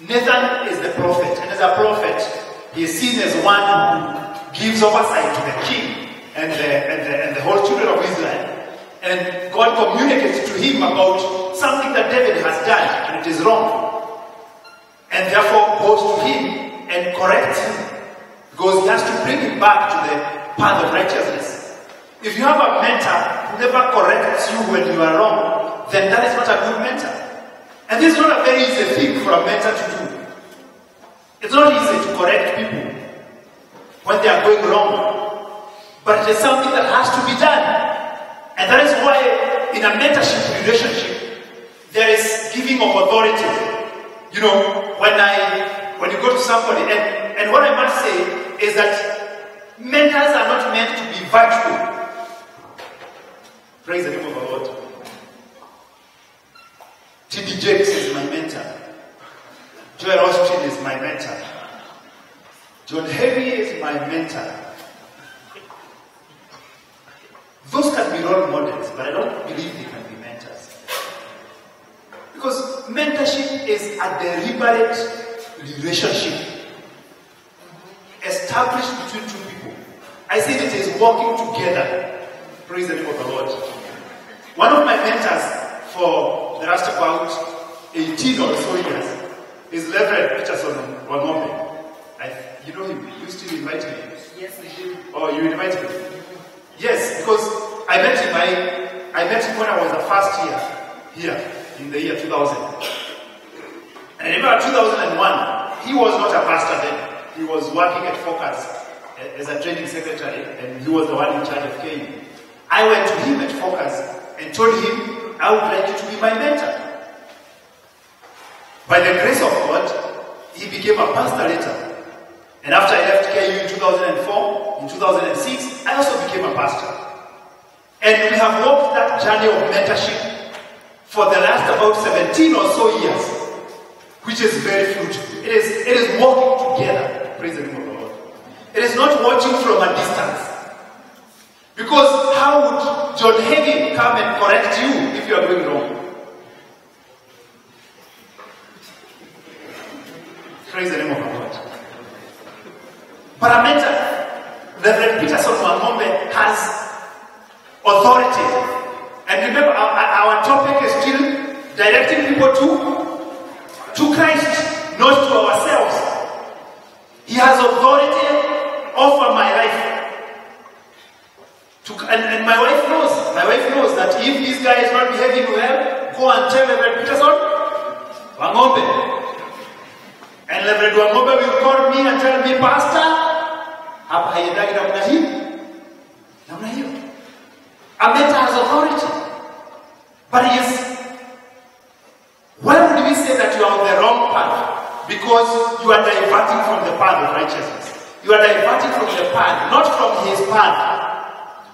Nathan is the prophet. And as a prophet, he is seen as one who gives oversight to the king and the, and the, and the whole children of Israel. And God communicates to him about something that David has done and it is wrong. And therefore goes to him and corrects him. Because he has to bring him back to the path of righteousness. If you have a mentor never corrects you when you are wrong, then that is not a good mentor. And this is not a very easy thing for a mentor to do. It's not easy to correct people when they are going wrong. But it is something that has to be done. And that is why in a mentorship relationship, there is giving of authority. You know, when I when you go to somebody, and, and what I must say is that mentors are not meant to be virtual. Praise the name of the Lord. T.D. Jakes is my mentor. Joel Osteen is my mentor. John Hagee is my mentor. Those can be role models, but I don't believe they can be mentors. Because mentorship is a deliberate relationship established between two people. I say it is working together. Praise the name of the Lord. One of my mentors for the last about 18 or so years is Reverend Peterson Wangombe. I, you know him. You still invite me? Yes, we do. Oh, you invite me? Yes, because I met him. I, I met him when I was the first year here in the year 2000. And I remember 2001. He was not a pastor then. He was working at Focus as a training secretary, and he was the one in charge of KU. I went to him at Focus and told him, I would like you to be my mentor. By the grace of God, he became a pastor later. And after I left KU in 2004, in 2006, I also became a pastor. And we have walked that journey of mentorship for the last about 17 or so years, which is very fruitful. It is, it is walking together. Praise the name of the Lord. It is not watching from a distance. Because how would John Hagee come and correct you if you are doing wrong? Praise the name of the Lord. Parameta, the Reverend Peterson Wangombe has authority. And remember, our, our topic is still directing people to, to Christ, not to ourselves. He has authority over my life. To, and, and my wife knows, my wife knows that if this guy is not behaving well, go and tell Reverend Peterson, Wangombe. And Reverend Wangombe will call me and tell me, Pastor, hapa haiendagi namna hii, namna hiyo. A mentor has authority. But yes, why would we say that you are on the wrong path? Because you are diverting from the path of righteousness. You are diverting from the path, not from his path,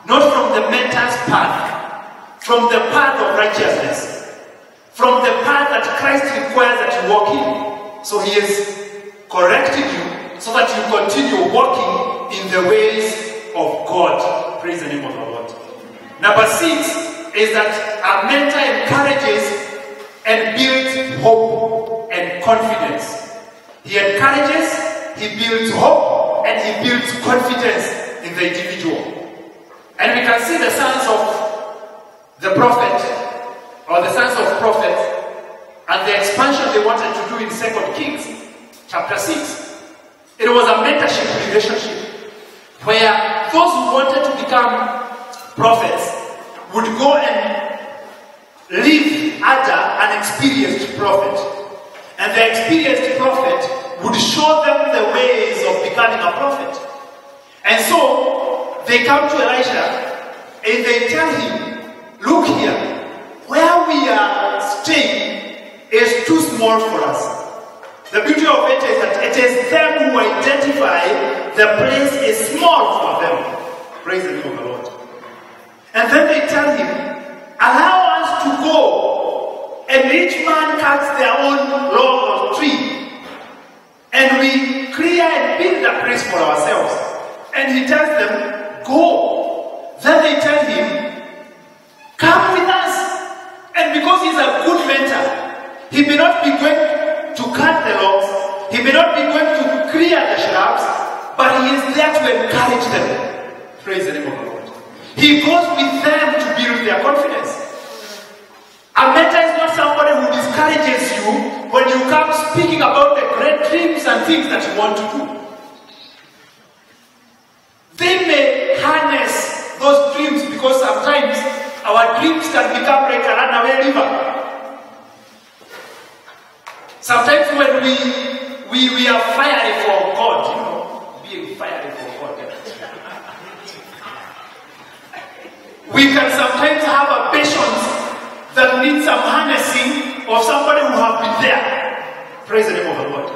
not from the mentor's path, from the path of righteousness, from the path that Christ requires that you walk in. So he is correcting you so that you continue walking in the ways of God. Praise the name of the Lord. Number six is that a mentor encourages and builds hope and confidence. He encourages, he builds hope, and he builds confidence in the individual. And we can see the sons of the prophet, or the sons of prophets, and the expansion they wanted to do in Second Kings chapter 6. It was a mentorship relationship where those who wanted to become prophets would go and live under an experienced prophet. And the experienced prophet would show them the ways of becoming a prophet. And so they come to Elisha and they tell him, Look here, where we are staying is too small for us. The beauty of it is that it is them who identify the place is small for them. Praise the name of the Lord. And then they tell him, allow us to go, and each man cuts their own log of tree, and we clear and build a place for ourselves. And he tells them, go. Then they tell him, come with us. And because he's a good mentor, he may not be going to cut the logs, he may not be going to clear the shrubs, but he is there to encourage them. Praise the name of Lord. He goes with them to build their confidence. A mentor is not somebody who discourages you when you come speaking about the great dreams and things that you want to do. They may harness those dreams because sometimes our dreams can become like a runaway river. Sometimes when we we, we are fiery for God, you know, being fiery for God. We can sometimes have ambitions that needs some harnessing of somebody who have been there. Praise the name of the Lord.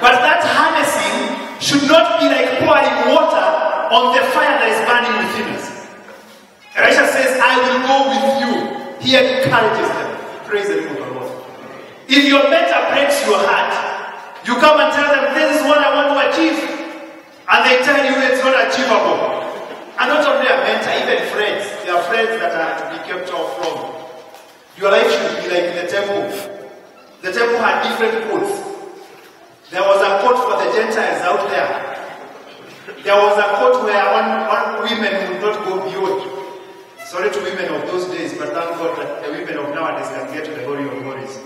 But that harnessing should not be like pouring water on the fire that is burning within us. Elisha says, I will go with you. He encourages them. Praise the name of the Lord. If your mentor breaks your heart, you come and tell them, This is what I want to achieve. And they tell you it's not achievable. And not only a mentor, even friends. There are friends that are to be kept off from. Your life should be like the temple. The temple had different codes. There was a code for the Gentiles out there. There was a court where one, one women would not go beyond. Sorry to women of those days, but thank God that the women of nowadays can get to the glory of glories.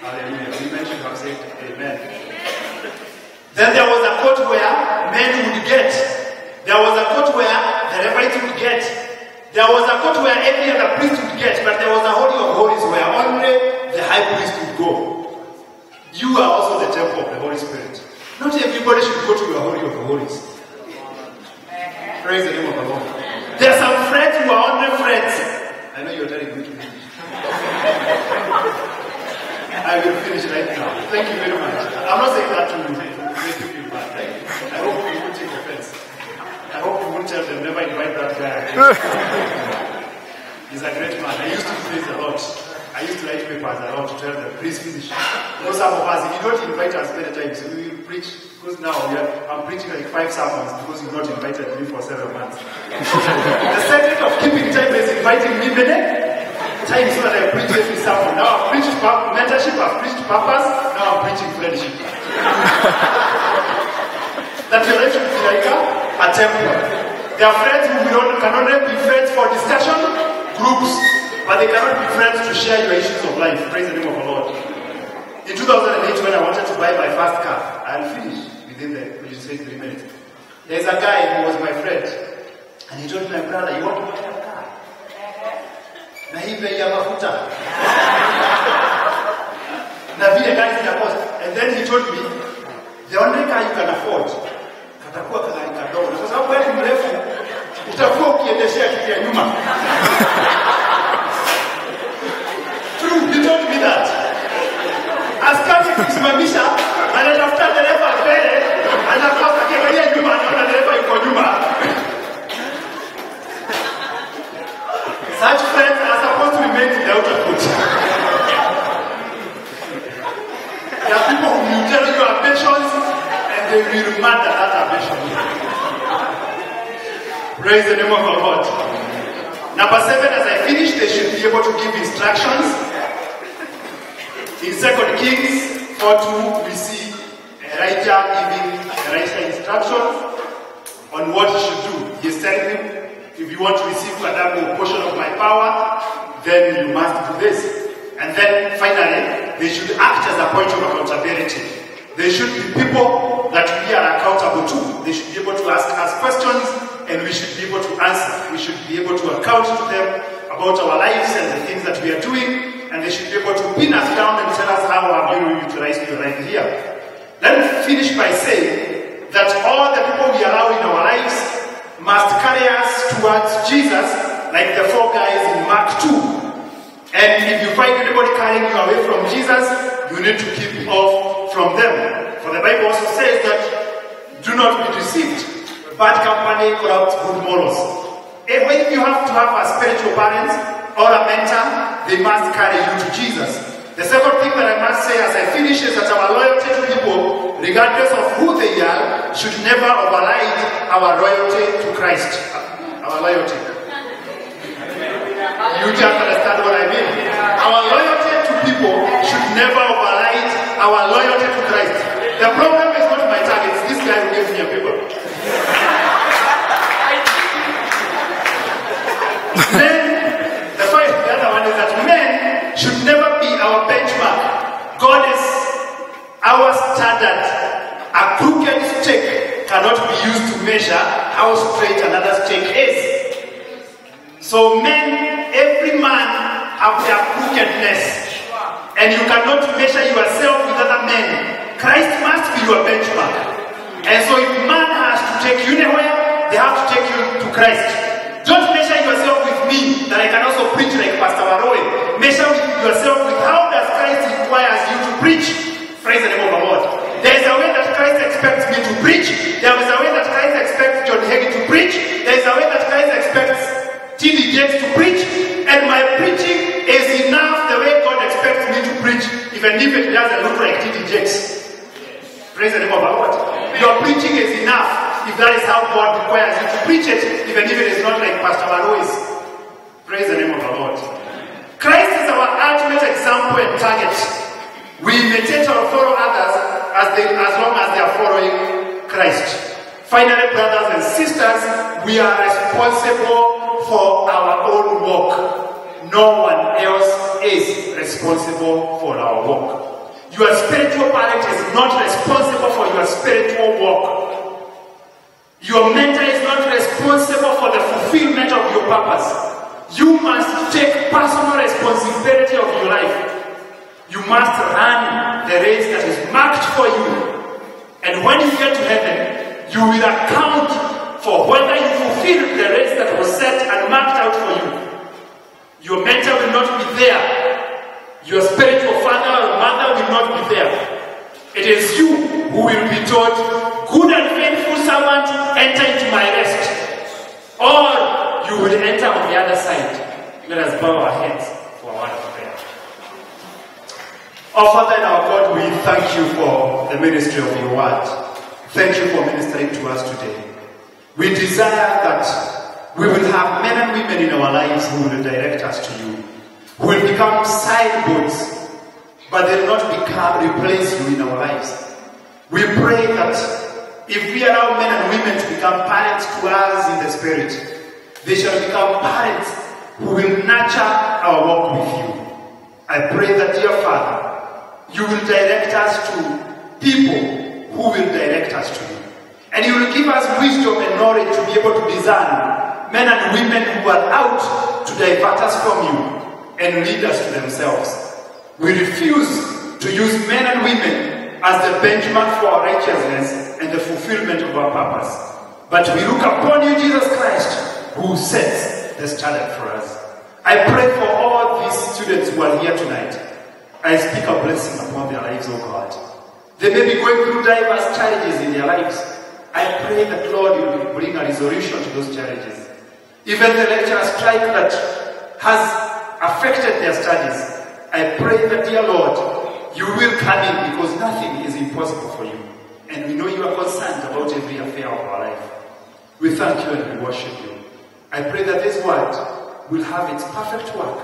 Hallelujah. Women should have said amen. Then there was a court where men would get. There was a court where the Levites would get. There was a court where every other priest would get, but there was a holy of holies where only the high priest would go. You are also the temple of the Holy Spirit. Not everybody should go to your holy of holies. Praise the name of the Lord. There are some friends who are only friends. I know you're telling me to finish. I will finish right now. Thank you very much. I'm not saying that to make you feel bad, right? I hope you won't take offense. I hope you won't tell them never invite that guy again. He's a great man. I used to do this a lot. I used to write papers a lot to tell them, please finish. Know, some of us, if you don't invite us many times, we will preach. Because now we are, I'm preaching like five sermons because you've not invited me for several months. the secret of keeping time is inviting me many time so that I preach every sermon. Now I've preached mentorship, I've preached purpose, now I'm preaching friendship. that your life should be like a, a temple. There are friends who will only, can only be friends for discussion groups, but they cannot be friends to share your issues of life. Praise the name of the Lord. In 2008, when I wanted to buy my first car, I'll finish within the, which three minutes. There's a guy who was my friend, and he told my brother, you want to buy a car? na hii bei ya mafuta na vile gari and then he told me the only car you can afford katakuwa kagari kadogo kwa sababu wewe mrefu utakuwa ukiendeshea kiti ya true he told me that askari kusimamisha anatafuta dereva mbele anakosa kiangalia nyuma anaona dereva yuko nyuma Such friends are supposed to remain in the outer court. there are people who will tell you ambitions and they will murder that ambition. Praise the name of our Lord. Number seven, as I finish, they should be able to give instructions. In 2 Kings 4 2, we see Elijah giving Elisha instructions on what he should do. He's telling him, if you want to receive a double portion of my power, then you must do this. And then finally, they should act as a point of accountability. They should be people that we are accountable to. They should be able to ask us questions and we should be able to answer. We should be able to account to them about our lives and the things that we are doing, and they should be able to pin us down and tell us how are you utilized your life here. Let me finish by saying that all the people we allow in our lives must carry us towards Jesus, like the four guys in Mark 2. And if you find anybody carrying you away from Jesus, you need to keep off from them. For the Bible also says that do not be deceived. Bad company corrupts good morals. Eh, and when you have to have a spiritual parent or a mentor, they must carry you to Jesus. The second thing that I must say as I finish is that our loyalty to people, regardless of who they are, should never override our loyalty to Christ. Our loyalty. You just understand what I mean. Our loyalty to people should never override our loyalty to Christ. The problem is not my targets. This guy who gave me a paper. men, the first, the other one is that men should never be our benchmark. God is our standard. A crooked stick cannot be used to measure how straight another stick is. So men, every man have their crookedness. And you cannot measure yourself with other men. Christ must be your benchmark. And so if man has to take you anywhere, they have to take you to Christ. Don't measure yourself with me that I can also preach like Pastor Warui. Measure yourself with how does Christ requires you to preach. Praise the name of the Lord. There is a way that Christ expects me to preach. There is a way that Christ expects John Hagee to preach. There is a way that Christ expects T.D. Jakes to preach. And my preaching is enough the way God expects me to preach, even if it doesn't look like T.D. Jakes. Praise the name of the Lord. Your preaching is enough if that is how God requires you to preach it, even if it is not like Pastor Warui. Praise the name of the Lord. Christ is our ultimate example and target. We imitate or follow others as, they, as long as they are following Christ. Finally, brothers and sisters, we are responsible for our own work. No one else is responsible for our work. Your spiritual parent is not responsible for your spiritual walk. Your mentor is not responsible for the fulfillment of your purpose. You must take personal responsibility of your life. You must run the race that is marked for you. And when you get to heaven, you will account for whether you fulfilled the race that was set and marked out for you. Your mentor will not be there. Your spiritual father or mother will not be there. It is you who will be told, Good and faithful servant, enter into my rest. Or you will enter on the other side. Let us bow our heads for of prayer. Our Father and our God, we thank you for the ministry of your word. Thank you for ministering to us today. We desire that we will have men and women in our lives who will direct us to you, who will become signboards, but they will not become replace you in our lives. We pray that if we allow men and women to become parents to us in the spirit, they shall become parents who will nurture our walk with you. I pray that, dear Father, you will direct us to people who will direct us to you. And you will give us wisdom and knowledge to be able to discern men and women who are out to divert us from you and lead us to themselves. We refuse to use men and women as the benchmark for our righteousness and the fulfillment of our purpose. But we look upon you, Jesus Christ, who sets the standard for us. I pray for all these students who are here tonight. I speak a blessing upon their lives, oh God. They may be going through diverse challenges in their lives. I pray that Lord, you will bring a resolution to those challenges. Even the lecturer strike that has affected their studies. I pray that, dear Lord, you will come in because nothing is impossible for you. And we know you are concerned about every affair of our life. We thank you and we worship you. I pray that this word will have its perfect work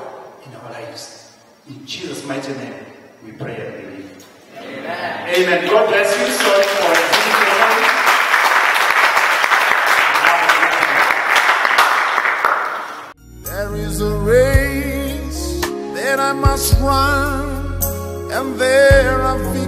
in our lives. In Jesus' mighty name, we pray and believe. Amen. Amen. God bless you. Sorry for I must run, and there are victories